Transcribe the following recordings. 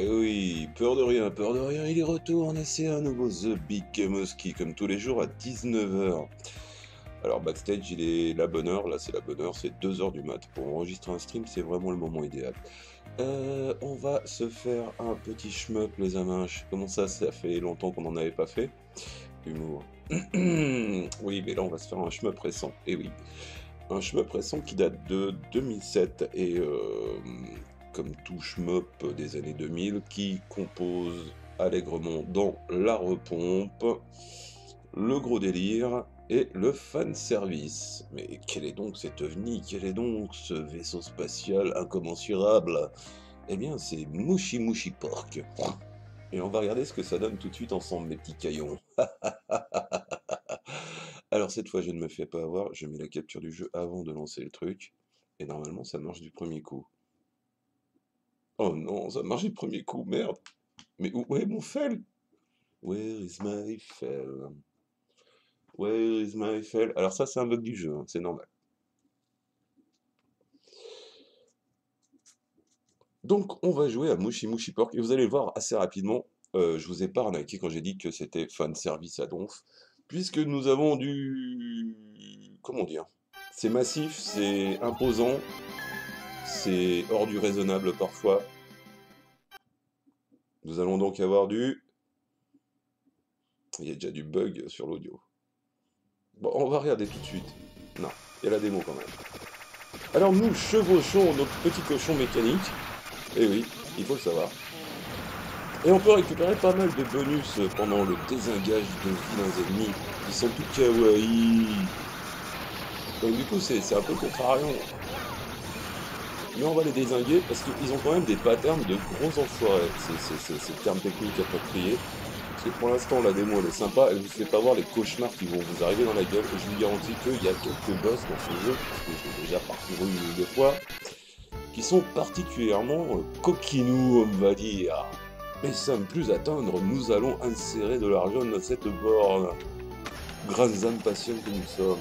Eh oui, peur de rien, peur de rien, il est retourne et c'est un nouveau The Big Gameski comme tous les jours à 19h. Alors backstage il est la bonne heure, là c'est la bonne heure, c'est 2h du mat. Pour enregistrer un stream c'est vraiment le moment idéal. Euh, on va se faire un petit shmup les amanches. Comment ça, ça fait longtemps qu'on n'en avait pas fait? Humour. oui mais là on va se faire un shmup récent, et eh oui. Un shmup récent qui date de 2007 et euh, comme tout shmup des années 2000 qui compose allègrement dans la repompe, le gros délire et le fan service. Mais quel est donc cet ovni? Quel est donc ce vaisseau spatial incommensurable? Eh bien, c'est Mushi Mushi Pork. Et on va regarder ce que ça donne tout de suite ensemble, mes petits caillons. Alors cette fois, je ne me fais pas avoir, je mets la capture du jeu avant de lancer le truc, et normalement ça marche du premier coup. Oh non, ça marche du premier coup, merde. Mais où est mon fel? Where is my fel? Where is my fel? Alors ça, c'est un bug du jeu, hein, c'est normal. Donc, on va jouer à Mushi Mushi Pork, et vous allez voir assez rapidement, euh, je vous ai pas arnaqué quand j'ai dit que c'était fan service à donf, puisque nous avons du... comment dire? C'est massif, c'est imposant, c'est hors du raisonnable parfois. Nous allons donc avoir du... Il y a déjà du bug sur l'audio. Bon, on va regarder tout de suite. Non, il y a la démo quand même. Alors nous chevauchons notre petit cochon mécanique. Et eh oui, il faut le savoir. Et on peut récupérer pas mal de bonus pendant le désengage de vilains ennemis qui sont tout kawaii. Donc du coup c'est un peu contrariant mais on va les désinguer parce qu'ils ont quand même des patterns de gros enfoirés. C'est le terme technique approprié. Parce que pour l'instant, la démo elle est sympa, elle vous fait pas voir les cauchemars qui vont vous arriver dans la gueule. Et je vous garantis qu'il y a quelques boss dans ce jeu, parce que j'ai déjà parcouru une ou deux fois, qui sont particulièrement euh, coquinous, on va dire. Mais sans plus attendre, nous allons insérer de l'argent dans cette borne. Grandes passionnes que nous sommes.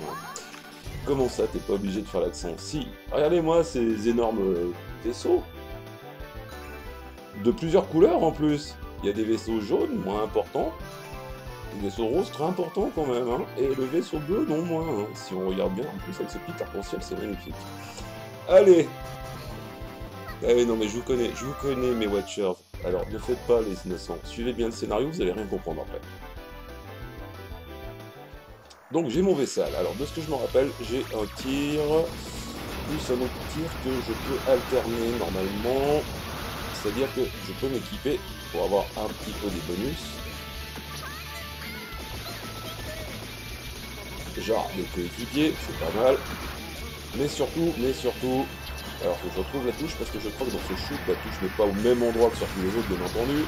Comment ça, t'es pas obligé de faire l'accent Si, regardez-moi ces énormes euh, vaisseaux. De plusieurs couleurs en plus. Il y a des vaisseaux jaunes, moins importants. Des vaisseaux roses, très importants quand même. Hein. Et le vaisseau bleu, non moins. Hein. Si on regarde bien, en plus avec ce petit arc-en-ciel, c'est magnifique. Allez Eh non mais je vous connais, je vous connais mes Watchers. Alors ne faites pas les innocents. Suivez bien le scénario, vous allez rien comprendre après. Donc j'ai mon vaissal. Alors de ce que je me rappelle, j'ai un tir, plus un autre tir que je peux alterner normalement. C'est-à-dire que je peux m'équiper pour avoir un petit peu des bonus. Genre des coéquipiers, c'est pas mal. Mais surtout, mais surtout, alors que je retrouve la touche parce que je crois que dans ce shoot, la touche n'est pas au même endroit que sur tous les autres, bien entendu.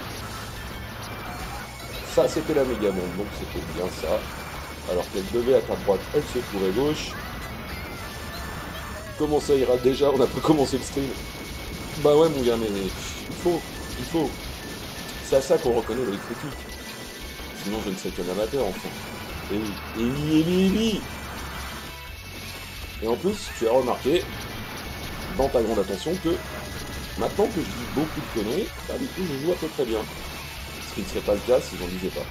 Ça, c'était la méga bombe, donc c'était bien ça alors qu'elle devait être à droite, elle se trouve à gauche. Comment ça ira déjà? On n'a pas commencé le stream. Bah ouais mon gars, mais il faut, il faut. C'est à ça qu'on reconnaît les critiques. Sinon je ne serais qu'un amateur enfin. Et oui, et oui, et oui, et oui Et en plus, tu as remarqué, dans ta grande attention, que maintenant que je dis beaucoup de conneries, bah du coup je joue à peu près bien. Ce qui ne serait pas le cas si j'en disais pas.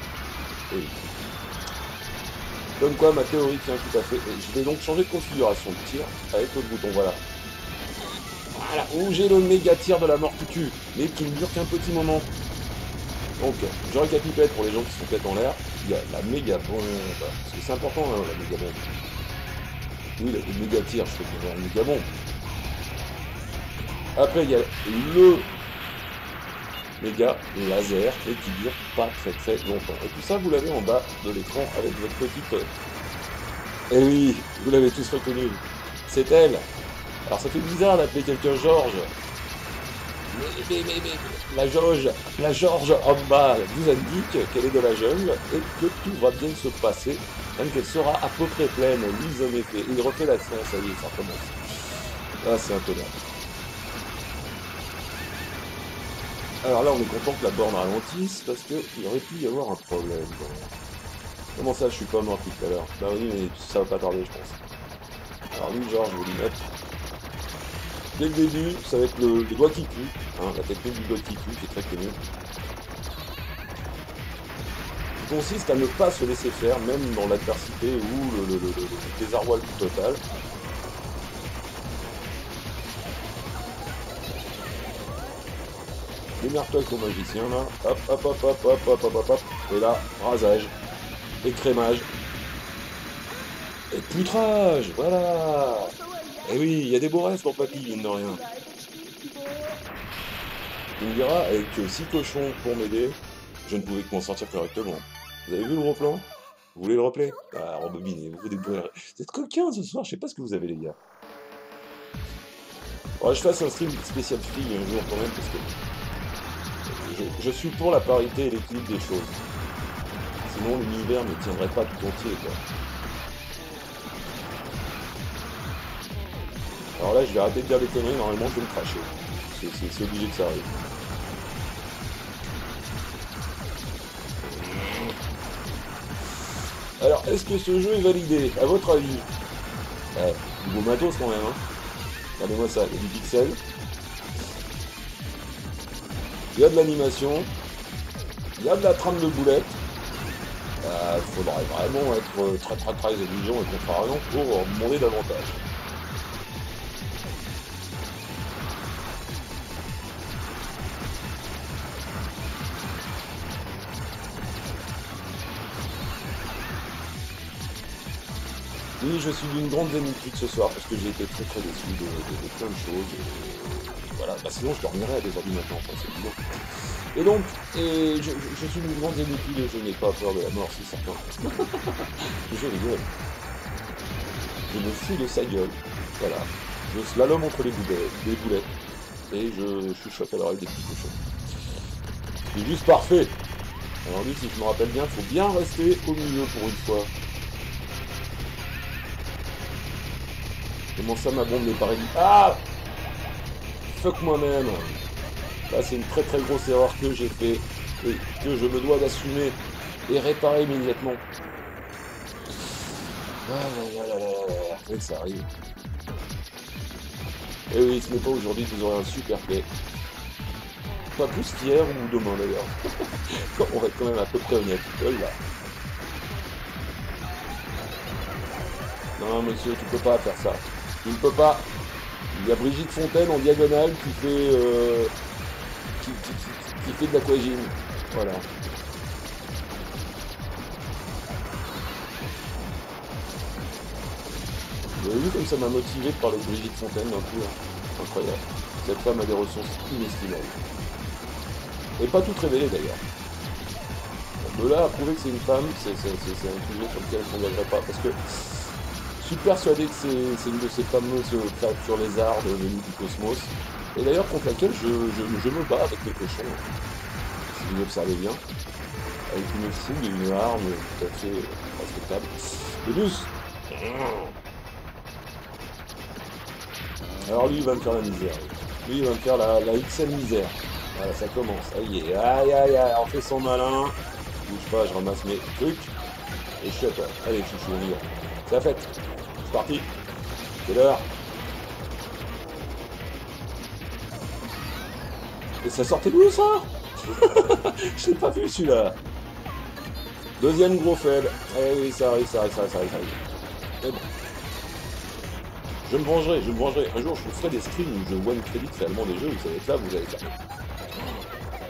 Comme quoi ma théorie tient tout à fait. je vais donc changer de configuration de tir avec l'autre bouton, voilà. Voilà, où j'ai le méga tir de la mort qui tue, mais qui ne dure qu'un petit moment. Donc, je récapitule pour les gens qui sont tête en l'air, il y a la méga bombe, parce que c'est important hein, la méga bombe. Oui, le méga tir, je fais la méga bombe. Après, il y a le méga laser et qui dure pas très très longtemps. Et tout ça, vous l'avez en bas de l'écran avec votre petite... Et eh oui, vous l'avez tous reconnu. C'est elle. Alors ça fait bizarre d'appeler quelqu'un Georges. La George, la George en bas vous indique qu'elle est de la jungle et que tout va bien se passer, même qu'elle sera à peu près pleine. Lui, en effet, il refait l'accent, ça y est, ça commence. Ah, c'est un Alors là, on est content que la borne ralentisse, parce qu'il aurait pu y avoir un problème. Comment ça, je suis pas mort tout à l'heure? Bah oui, mais ça va pas tarder, je pense. Alors lui, genre, je vais lui mettre dès le début, ça va être le, doigt qui tue, hein, la technique du doigt qui tue, qui est très connue. Qui consiste à ne pas se laisser faire, même dans l'adversité ou le, le désarroi total. Démerde-toi avec ton magicien là. Hop, hop, hop, hop, hop, hop, hop, hop, hop. Et là, rasage. Écrémage. Et putrage Voilà Et oui, il y a des beaux rêves pour papy, mine de rien. Tu me diras, avec 6 cochons pour m'aider, je ne pouvais que m'en sortir correctement. Vous avez vu le gros plan Vous voulez le replay? Ah, rembobinez, vous des Vous êtes coquins ce soir, je sais pas ce que vous avez les gars. Je fasse un stream spécial fille un jour quand même, parce que je, suis pour la parité et l'équilibre des choses. Sinon l'univers ne tiendrait pas tout entier quoi. Alors là je vais arrêter de dire des conneries, normalement je vais me cracher. C'est obligé que ça arrive. Alors, est-ce que ce jeu est validé, à votre avis? Ouais, du beau matos quand même, hein. Regardez-moi ça, il y a du pixel, il y a de l'animation, il y a de la trame de boulettes. Il euh, faudrait vraiment être très très très exigeant et contrariant pour demander davantage. Oui, je suis d'une grande zénitude ce soir parce que j'ai été très très déçu de, plein de choses. Voilà, bah, sinon je dormirais à des heures du matin, c'est évident. Et donc, je, suis d'une grande zénitude et je n'ai pas peur de la mort, c'est certain. je rigole. Je me fous de sa gueule. Voilà. Je slalom entre les boulettes, les boulettes et je chuchote à l'oreille des petits cochons. C'est juste parfait. Alors lui, si je me rappelle bien, il faut bien rester au milieu pour une fois. Comment ça, ma bombe n'est pas réglée? Ah Fuck moi-même Là, c'est une très très grosse erreur que j'ai fait et que je me dois d'assumer et réparer immédiatement. Ah là là là là ça arrive. Et oui, ce n'est pas aujourd'hui que vous aurez un super play. Pas plus qu'hier ou demain d'ailleurs. On va être quand même à peu près honnête. Là. Non, monsieur, tu peux pas faire ça. Tu ne peux pas. Il y a Brigitte Fontaine en diagonale qui fait, euh, qui, fait de l'aquagym. Voilà. Vous avez vu comme ça m'a motivé de parler de Brigitte Fontaine d'un coup. Hein. Incroyable. Cette femme a des ressources inestimables. Et pas toutes révélées d'ailleurs. De là à prouver que c'est une femme, c'est un sujet sur lequel je ne s'engagerait pas. Parce que suis persuadé que c'est une de ces fameuses créatures lézardes venues du cosmos. Et d'ailleurs contre laquelle je, me bats avec les cochons. Si vous observez bien. Avec une fougue et une arme tout à fait respectable. douce Alors lui il va me faire la misère. Lui il va me faire la, la XL misère. Voilà, ça commence. Aïe, aïe, aïe, aïe, on fait son malin. Bouge pas, je ramasse mes trucs. Et je suis à toi. Allez, chouchou, on y va. C'est fête. C'est parti. C'est l'heure. Et ça sortait d'où ça Je l'ai pas vu celui-là. Deuxième gros fail. Eh oui, ça arrive, ça arrive, ça arrive, ça arrive. Mais bon. Je me vengerai, je me vengerai. Un jour, je vous ferai des streams où je one crédit réellement des jeux, vous allez être là, vous allez faire.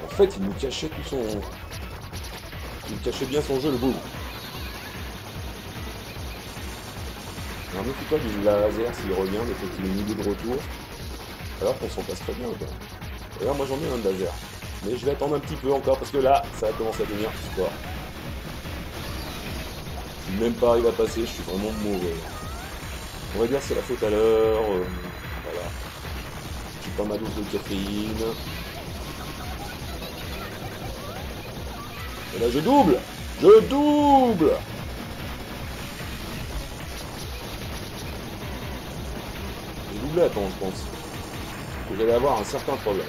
En fait, il nous cachait tout son... Il cachait bien son jeu, le boum. Alors méfie-toi du laser s'il revient, mais faut qu'il ait une idée de retour. Alors qu'on s'en passe très bien. D'ailleurs moi j'en ai un de laser. Mais je vais attendre un petit peu encore parce que là, ça va commencer à devenir sport. Je même pas arrivé à passer, je suis vraiment mauvais. On va dire c'est la faute à l'heure. Euh, voilà. J'ai pas ma dose de caféine. Et là je double Je double je pense. Vous allez avoir un certain problème.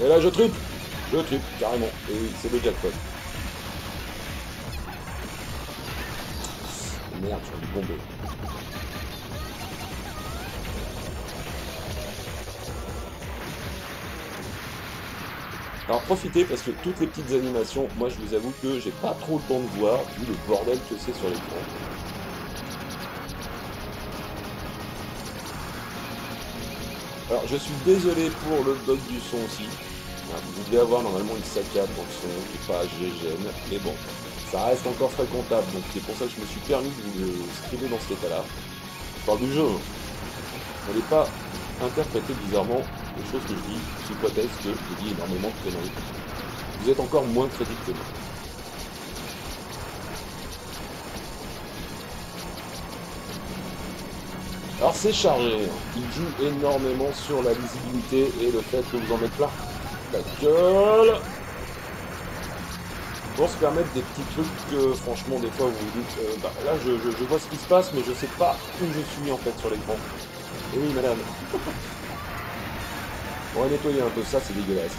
Et là je triple Je triple, carrément. Et oui, c'est le jackpot. Merde, je suis bombé. Alors profitez parce que toutes les petites animations, moi je vous avoue que j'ai pas trop le temps de voir vu le bordel que c'est sur l'écran. Alors je suis désolé pour le bug du son aussi. Vous devez avoir normalement une saccade dans le son qui n'est pas GGN, mais bon, ça reste encore fréquentable, donc c'est pour ça que je me suis permis de vous le streamer dans cet état-là. Je parle du jeu, hein. On n'est pas interprété bizarrement les choses que je dis, sous prétexte que je dis énormément de conneries. Vous êtes encore moins crédible que moi. Alors c'est chargé, il joue énormément sur la visibilité et le fait que vous en mettez plein la gueule Pour se permettre des petits trucs que franchement des fois vous vous dites euh, bah, là je, je, vois ce qui se passe mais je sais pas où je suis en fait sur l'écran. Et oui madame. On va nettoyer un peu ça, c'est dégueulasse.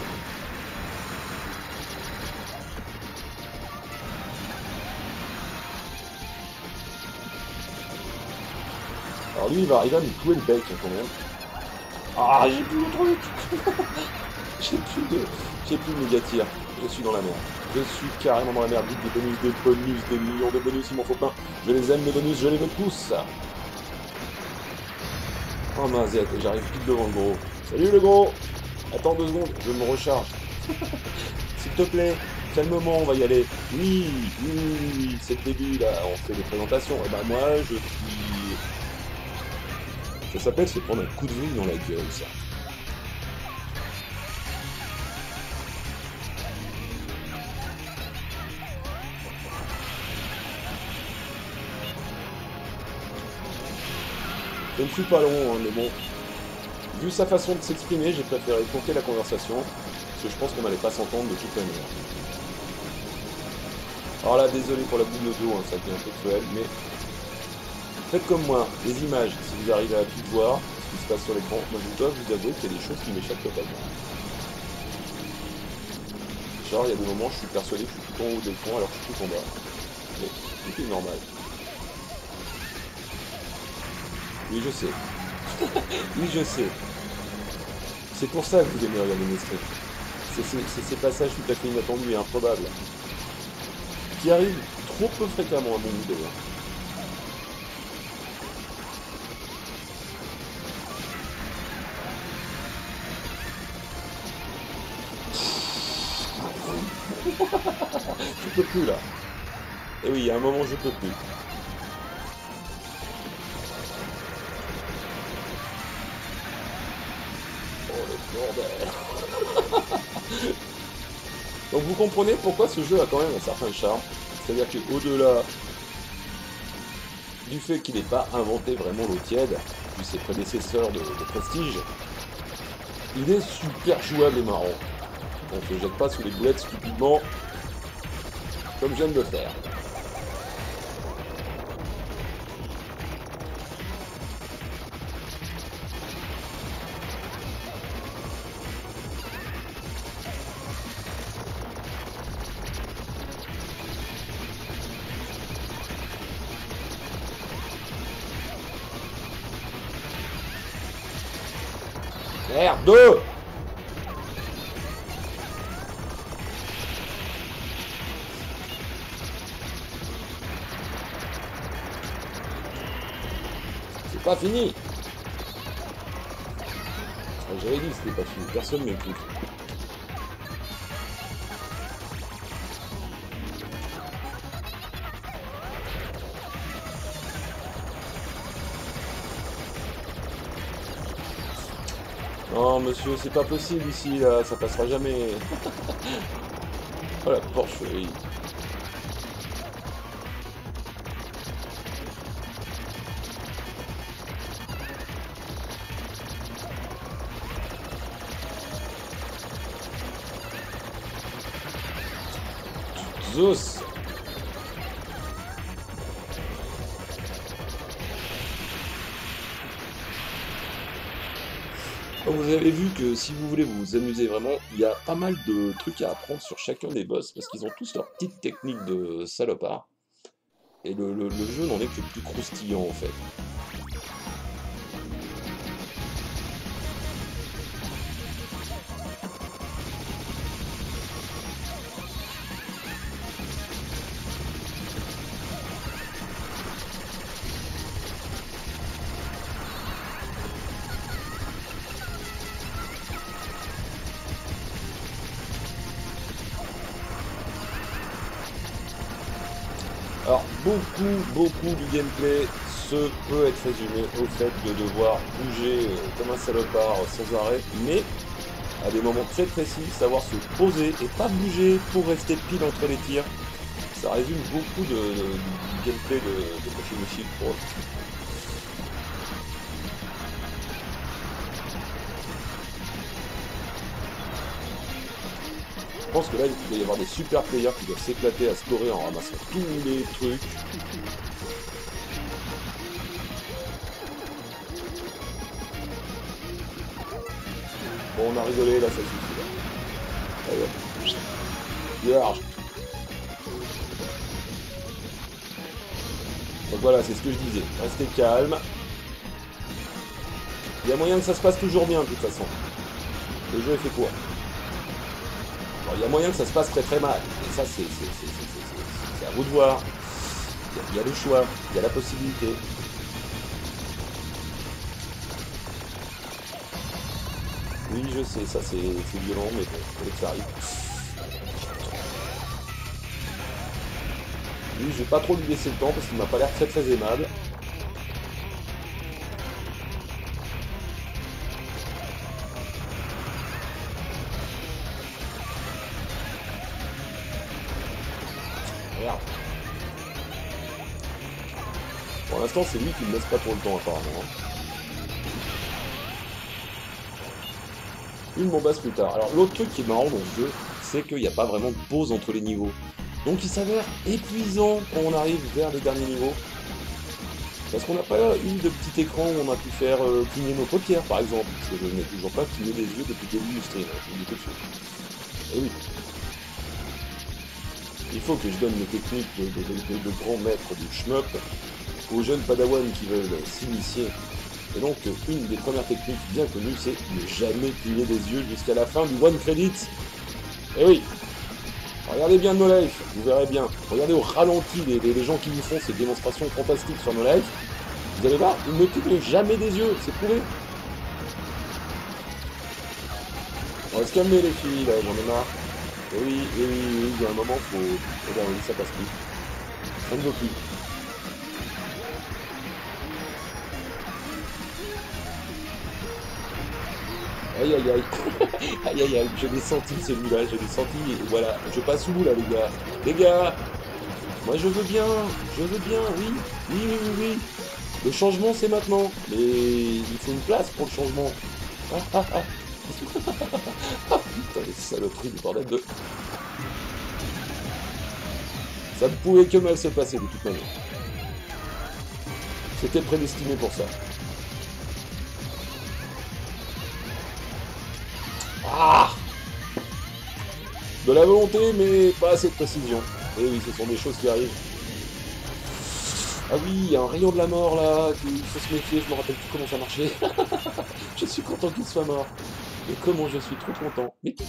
Alors lui il va arriver à me clouer le bec hein, quand même. Ah j'ai plus le truc J'ai plus de. J'ai plus de méga Je suis dans la merde. Je suis carrément dans la merde. Des bonus, des bonus, des millions de bonus, il m'en faut plein. Je les aime, les bonus, je les veux tous. Oh mazette, j'arrive plus devant le gros. Salut le gros Attends deux secondes, je me recharge. S'il te plaît, calmement, on va y aller. Oui, oui, oui, c'est le début là, on fait des présentations. Et eh ben moi, je suis. Ça s'appelle se prendre un coup de vue dans la gueule, ça. Je ne suis pas long, hein, mais bon. Vu sa façon de s'exprimer, j'ai préféré compter la conversation, parce que je pense qu'on n'allait pas s'entendre de toute manière. Alors là, désolé pour la boule d'audio, hein, ça été un peu cruel, mais faites comme moi, les images, si vous arrivez à tout voir, ce qui se passe sur l'écran, moi je dois vous avouer qu'il y a des choses qui m'échappent totalement. Genre, il y a des moments, je suis persuadé que je suis tout en haut de l'écran alors que je suis tout en bas. Mais tout est normal. Oui, je sais. oui, je sais. C'est pour ça que vous aimez regarder mes streams. C'est ces passages tout à fait inattendus et improbables. Qui arrivent trop peu fréquemment à mon vidéo. je peux plus là. Et eh oui, a un moment je peux plus. Donc vous comprenez pourquoi ce jeu a quand même un certain charme. C'est-à-dire qu'au-delà du fait qu'il n'ait pas inventé vraiment l'eau tiède, puis ses prédécesseurs de, prestige, il est super jouable et marrant. On ne se jette pas sous les boulettes stupidement, comme j'aime le faire. Merde C'est pas fini. Ah, J'avais dit que c'était pas fini, personne m'écoute. Monsieur, c'est pas possible ici, là, ça passera jamais. oh la porcherie. Zeus vous avez vu que si vous voulez vous amuser vraiment, il y a pas mal de trucs à apprendre sur chacun des boss, parce qu'ils ont tous leur petite technique de salopard. Et le, le jeu n'en est que plus croustillant en fait. Beaucoup, du gameplay se peut être résumé au fait de devoir bouger euh, comme un salopard sans arrêt, mais à des moments très précis, savoir se poser et pas bouger pour rester pile entre les tirs. Ça résume beaucoup de, gameplay de, de Coffee pour Je pense que là, il va y avoir des super players qui doivent s'éclater à scorer en ramassant tous les trucs. Bon, on a rigolé, là, ça suffit. Là. Allez, large. Donc voilà, c'est ce que je disais. Restez calme. Il y a moyen que ça se passe toujours bien, de toute façon. Le jeu est fait quoi y a moyen que ça se passe très très mal. Et ça, c'est à vous de voir. Il y, a le choix, il y a la possibilité. Oui, je sais, ça c'est violent, mais bon, faut que ça arrive. Oui, je vais pas trop lui laisser le temps parce qu'il m'a pas l'air très très aimable. C'est lui qui ne laisse pas trop le temps, apparemment. Une bombasse plus tard. Alors, l'autre truc qui est marrant dans ce jeu, c'est qu'il n'y a pas vraiment de pause entre les niveaux. Donc, il s'avère épuisant quand on arrive vers les derniers niveaux. Parce qu'on n'a pas eu de petit écran où on a pu faire euh, cligner nos paupières, par exemple. Parce que je n'ai toujours pas cligné les yeux depuis le début du stream, je vous dis tout. Et oui. Il faut que je donne mes techniques de, de, de grand maître du shmup aux jeunes padawans qui veulent s'initier. Et donc, une des premières techniques bien connues, c'est ne jamais cligner des yeux jusqu'à la fin du one credit. Eh oui Regardez bien No Life, vous verrez bien. Regardez au ralenti les, gens qui vous font ces démonstrations fantastiques sur No Life. Vous allez voir, ils ne clignent jamais des yeux, c'est prouvé. On va se calmer les filles, là, j'en ai marre. Et eh oui, eh oui, oui, il y a un moment, faut... Regarde, oui, ça passe plus. Ça ne veut plus. Aïe aïe aïe. aïe aïe aïe, je l'ai senti celui-là, je l'ai senti. voilà, je passe où là les gars? Les gars Moi je veux bien, je veux bien, oui. Oui, oui, oui, oui. Le changement c'est maintenant. Mais il faut une place pour le changement. Ah ah ah. Putain les saloperies du bordel de... Ça ne pouvait que mal se passer de toute manière. C'était prédestiné pour ça. De la volonté, mais pas assez de précision. Et oui, ce sont des choses qui arrivent. Ah oui, il y a un rayon de la mort là, il faut se méfier, je me rappelle plus comment ça marchait. je suis content qu'il soit mort. Et comment je suis trop content. Mais qui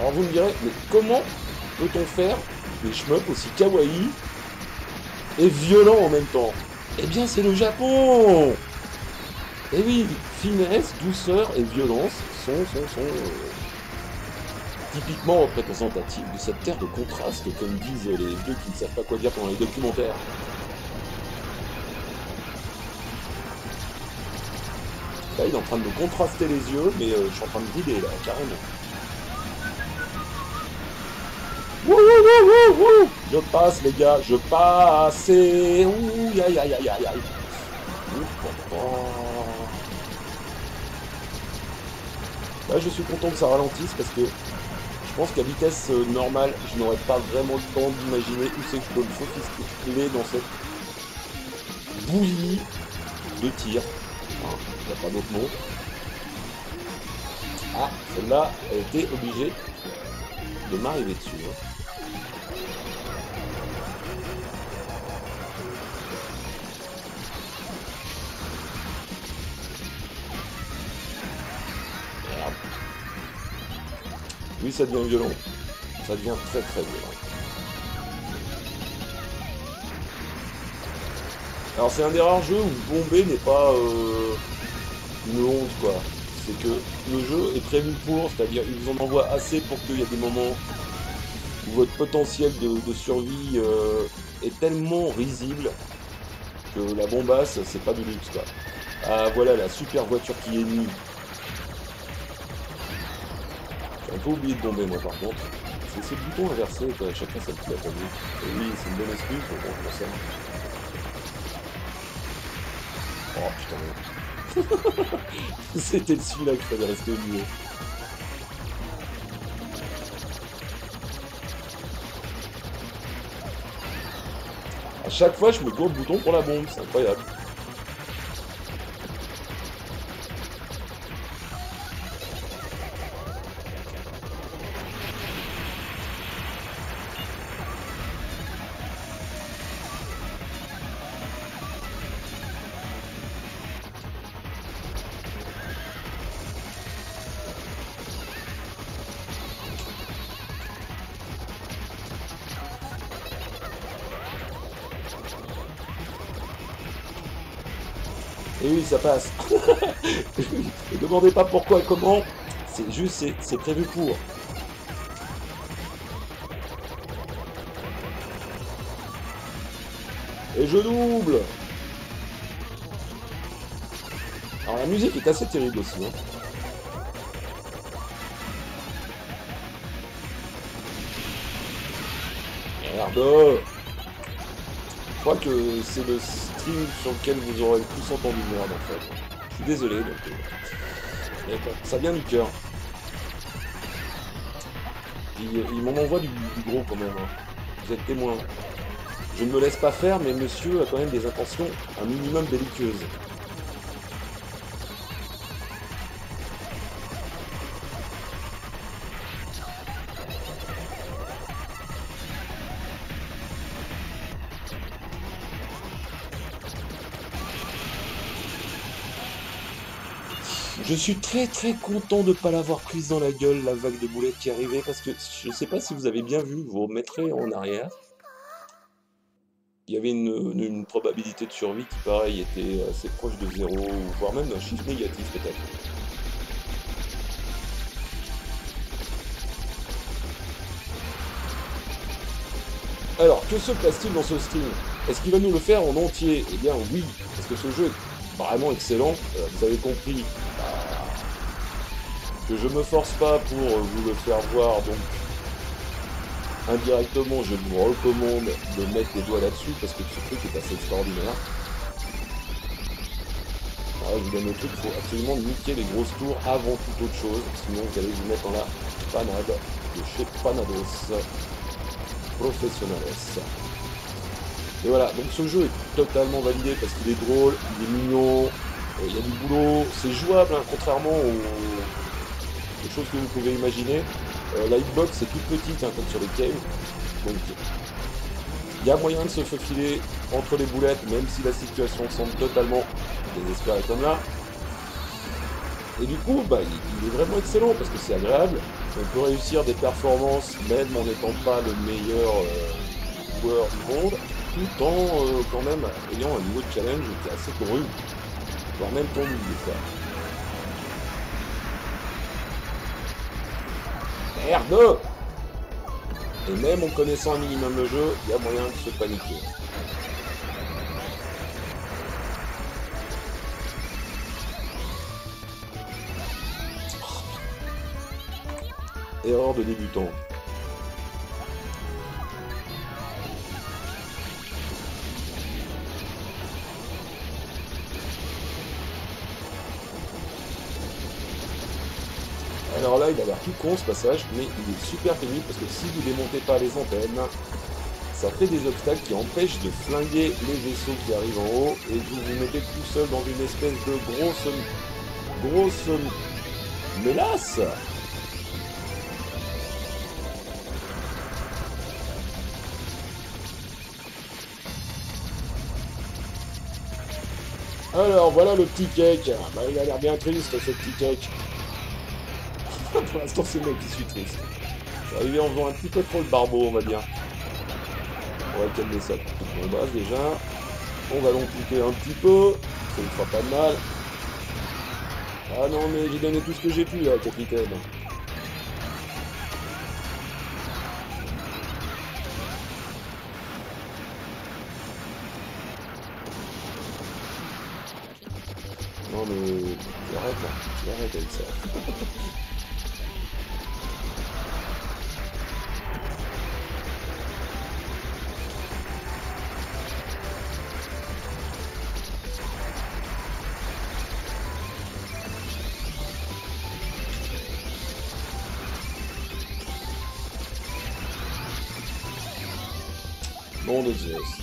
Alors vous me direz, mais comment peut-on faire des shmups aussi kawaii et violent en même temps? Eh bien, c'est le Japon Eh oui, finesse, douceur et violence sont, sont, sont euh, typiquement représentatives de cette terre de contraste, comme disent les vieux qui ne savent pas quoi dire pendant les documentaires. Là, il est en train de me contraster les yeux, mais euh, je suis en train de vider, là, carrément. Je passe, les gars, je passe. Ouh, aïe, aïe, aïe, aïe, aïe. Là, je suis content que ça ralentisse parce que je pense qu'à vitesse euh, normale, je n'aurais pas vraiment le temps d'imaginer où c'est que je peux me sophistiquer dans cette bouillie de tir. Il n'y a pas d'autre mot. Ah, celle-là, elle était obligée de m'arriver dessus. Hein. Oui, ça devient violent. Ça devient très très violent. Alors c'est un des rares jeux où bomber n'est pas euh, une honte quoi. C'est que le jeu est prévu pour, c'est-à-dire il vous en envoie assez pour qu'il y ait des moments où votre potentiel de, survie euh, est tellement risible que la bombasse c'est pas du luxe quoi. Ah voilà la super voiture qui est nue. J'ai un peu oublié de bomber moi par contre. C'est le bouton inversé quoi, chacun sa petite attendu. Et oui, c'est une bonne excuse, mais bon, je. Oh putain. C'était celui-là qu'il fallait rester au milieu. A chaque fois, je me cours le bouton pour la bombe, c'est incroyable. Passe. ne demandez pas pourquoi, comment. C'est juste, c'est prévu pour. Et je double Alors la musique est assez terrible aussi. Hein. Merde Je crois que c'est le sur lequel vous aurez plus entendu merde en fait. Je suis désolé, donc... Euh, ça vient du cœur. Il, m'en envoie du, gros quand même. Hein. Vous êtes témoin. Je ne me laisse pas faire, mais monsieur a quand même des intentions un minimum belliqueuses. Je suis très très content de ne pas l'avoir prise dans la gueule, la vague de boulettes qui arrivait, parce que je ne sais pas si vous avez bien vu, vous remettrez en arrière. Il y avait une, probabilité de survie qui, pareil, était assez proche de zéro, voire même un chiffre négatif peut-être. Alors, que se passe-t-il dans ce stream? Est-ce qu'il va nous le faire en entier? Eh bien oui, parce que ce jeu est vraiment excellent. Euh, vous avez compris, que je me force pas pour vous le faire voir, donc indirectement je vous recommande de mettre les doigts là-dessus parce que ce truc est assez extraordinaire. je vous donne le truc, il faut absolument niquer les grosses tours avant toute autre chose, sinon vous allez vous mettre dans la panade de chez Panados Professionales. Et voilà, donc ce jeu est totalement validé parce qu'il est drôle, il est mignon, il y a du boulot, c'est jouable, hein, contrairement aux, choses que vous pouvez imaginer. Euh, la hitbox est toute petite, hein, comme sur les caves, donc il y a moyen de se faufiler entre les boulettes, même si la situation semble totalement désespérée comme là. Et du coup, bah, il, est vraiment excellent parce que c'est agréable. On peut réussir des performances même en n'étant pas le meilleur euh, joueur du monde, tout en quand même ayant un niveau de challenge qui est assez couru voire même ton des fois. Merde Et même en connaissant un minimum le jeu, il y a moyen de se paniquer. Erreur de débutant. Il a l'air tout con ce passage, mais il est super pénible parce que si vous démontez pas les antennes, ça fait des obstacles qui empêchent de flinguer les vaisseaux qui arrivent en haut et vous vous mettez tout seul dans une espèce de grosse grosse Mélasse Alors, voilà le petit cake. Bah, il a l'air bien triste, ce petit cake. Pour l'instant, c'est moi qui suis triste. Je suis en faisant un petit peu trop le barbeau, on va dire. On va calmer ça On base déjà. On va l'ompliquer un petit peu. Ça ne fera pas de mal. Ah non, mais j'ai donné tout ce que j'ai pu, là, capitaine. Non mais... Arrête là, arrête avec ça. Nom de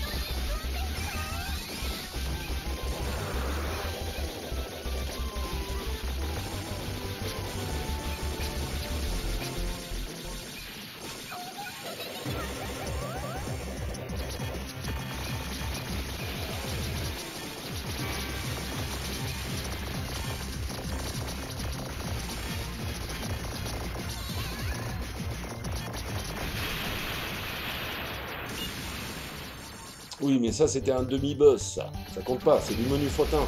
Oui, mais ça, c'était un demi-boss, ça. Ça compte pas, c'est du menu fotin.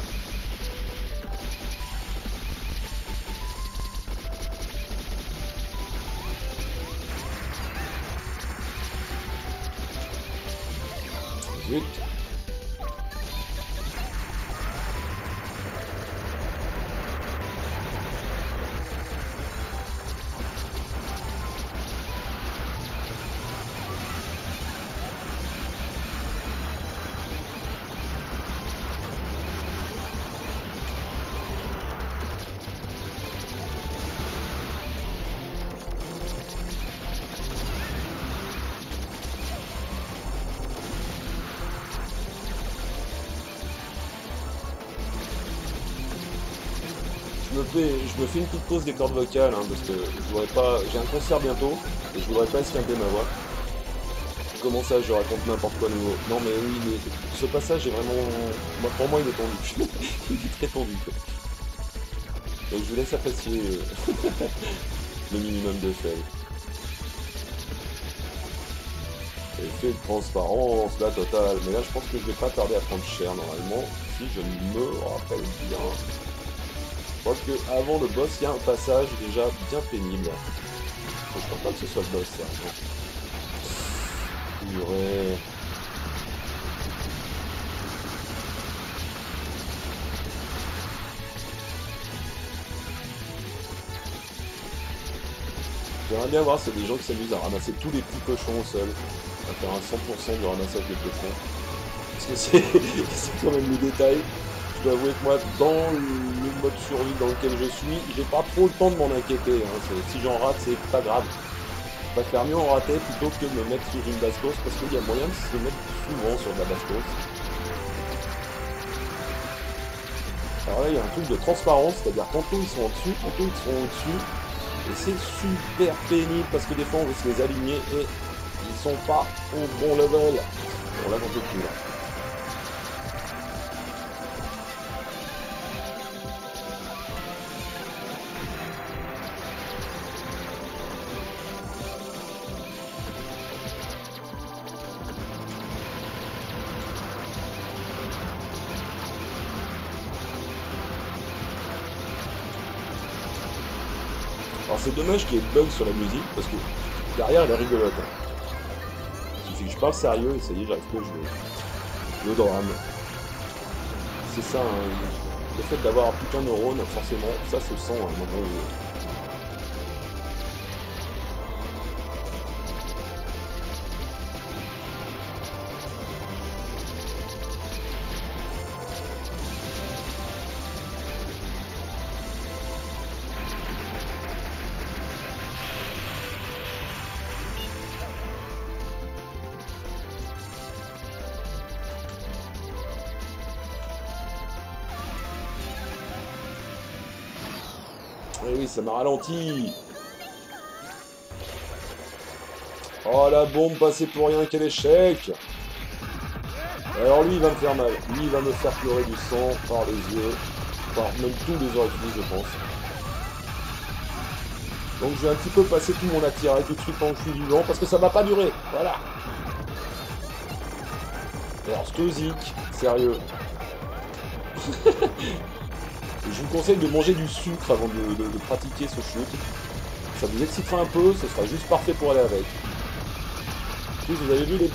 Fais une petite pause des cordes vocales, hein, parce que je voudrais pas. J'ai un concert bientôt, et je voudrais pas esquinter ma voix. Comment ça, je raconte n'importe quoi nouveau? Non mais oui, mais ce passage est vraiment... Pour moi, il est tendu. il est très tendu. Donc je vous laisse apprécier euh, le minimum de. Effet de transparence, la totale. Mais là, je pense que je vais pas tarder à prendre cher, normalement, si je me rappelle bien. Je pense qu'avant le boss, il y a un passage déjà bien pénible. Je crois pas que ce soit le boss. Non. Purée. J'aimerais bien voir a des gens qui s'amusent à ramasser tous les petits cochons au sol, à faire un 100% du ramassage des cochons. Parce que c'est quand même le détail je dois avouer que moi, dans le mode survie dans lequel je suis, j'ai pas trop le temps de m'en inquiéter. Hein. Si j'en rate, c'est pas grave. Je préfère mieux en rater plutôt que de me mettre sur une bastos parce qu'il y a moyen de se mettre souvent sur de la bastos. Alors là, il y a un truc de transparence, c'est-à-dire tantôt ils sont au-dessus, tantôt ils sont au-dessus. Et c'est super pénible parce que des fois on veut se les aligner et ils sont pas au bon level. Bon là j'en plus là. Dommage qu'il y ait bug sur la musique, parce que derrière elle est rigolote. Il suffit que je parle sérieux et ça y est, j'arrive plus à jouer. Le drame. C'est ça, hein. le fait d'avoir plus qu'un neurone, forcément, ça se sent à un moment où Oui, oui, ça m'a ralenti. Oh, la bombe passée pour rien, quel échec Alors lui, il va me faire mal. Lui, il va me faire pleurer du sang par les yeux, par même tous les orifices, je pense. Donc je vais un petit peu passer tout mon attirail tout de suite pendant que je suis vivant, parce que ça va pas durer. Voilà. Alors, Stozik, sérieux. je vous conseille de manger du sucre avant de, pratiquer ce shoot. Ça vous excitera un peu, ce sera juste parfait pour aller avec. vous avez vu, les,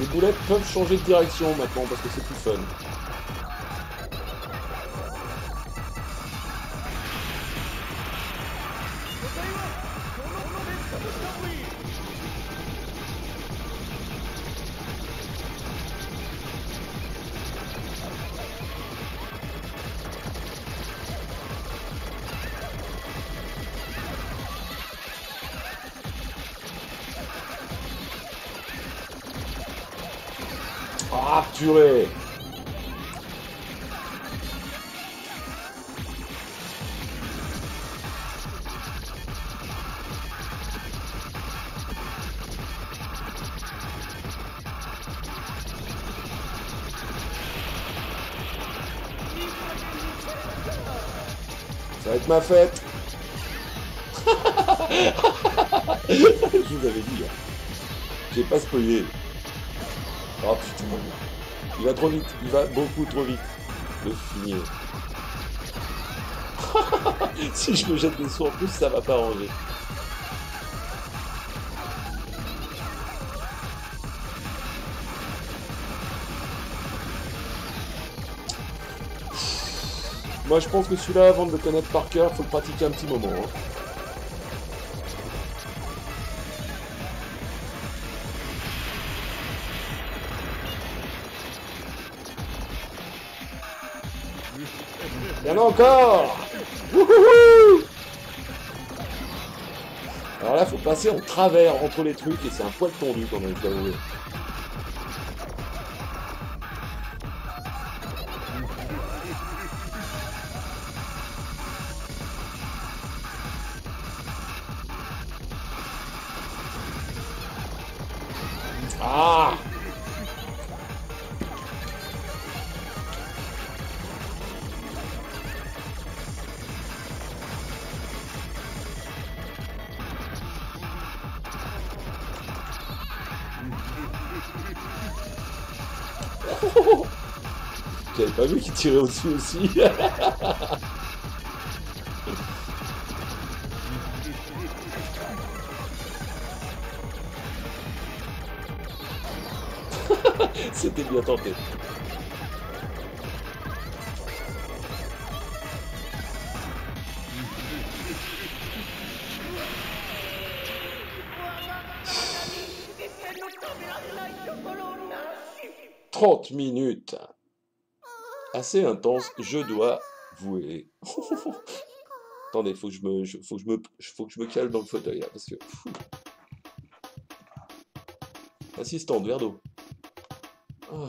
les boulettes peuvent changer de direction maintenant parce que c'est plus fun. Ma fête Je vous avais dit, hein. j'ai pas spoilé. Oh putain. Il va trop vite. Il va beaucoup trop vite. Le finir. si je me jette dessous en plus, ça va pas ranger. Moi je pense que celui-là, avant de le connaître par cœur, faut le pratiquer un petit moment. Hein. Il y en a encore Alors là, faut passer en travers entre les trucs et c'est un poil tendu quand même, je dois tirait au-dessus aussi. C'était bien tenté. 30 minutes. Assez intense, je dois vouer. Attendez, faut que je me, faut que je me, faut que je me calme dans le fauteuil là, parce que. Assistante, verre d'eau. Oh.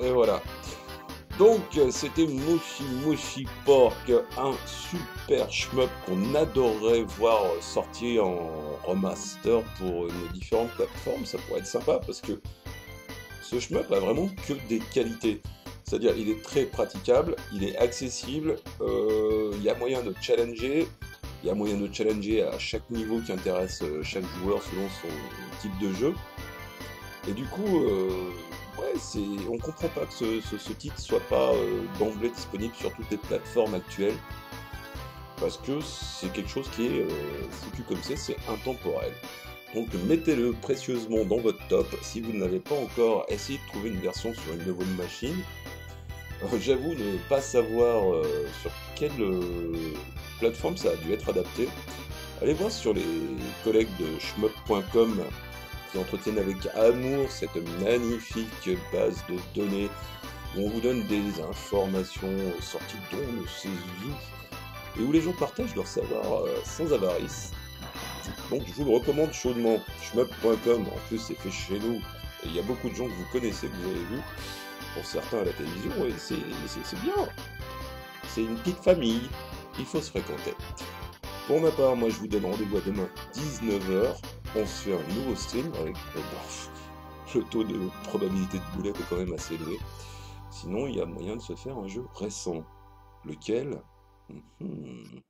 Et voilà. Donc, c'était Moshi Moshi Pork, un super shmup qu'on adorerait voir sortir en remaster pour nos différentes plateformes. Ça pourrait être sympa parce que ce shmup a vraiment que des qualités. C'est-à-dire, il est très praticable, il est accessible, euh, il y a moyen de challenger, il y a moyen de challenger à chaque niveau qui intéresse euh, chaque joueur selon son type de jeu. Et du coup, euh, c'est, on comprend pas que ce, ce, titre soit pas euh, d'emblée disponible sur toutes les plateformes actuelles. Parce que c'est quelque chose qui est foutu comme c'est, c'est intemporel. Donc mettez-le précieusement dans votre top. Si vous n'avez pas encore essayé de trouver une version sur une nouvelle machine, j'avoue ne pas savoir sur quelle plateforme ça a dû être adapté. Allez voir sur les collègues de shmup.com qui entretiennent avec amour cette magnifique base de données où on vous donne des informations sorties de le CESU et où les gens partagent leur savoir euh, sans avarice. Donc je vous le recommande chaudement. Shmup.com, en plus c'est fait chez nous. Et il y a beaucoup de gens que vous connaissez, que vous avez vu, pour certains à la télévision, et c'est bien. C'est une petite famille il faut se fréquenter. Pour ma part, moi je vous donne rendez-vous à demain 19h. On se fait un nouveau stream avec euh, bah, le taux de probabilité de boulet est quand même assez élevé. Sinon, il y a moyen de se faire un jeu récent. Lequel? Mhm.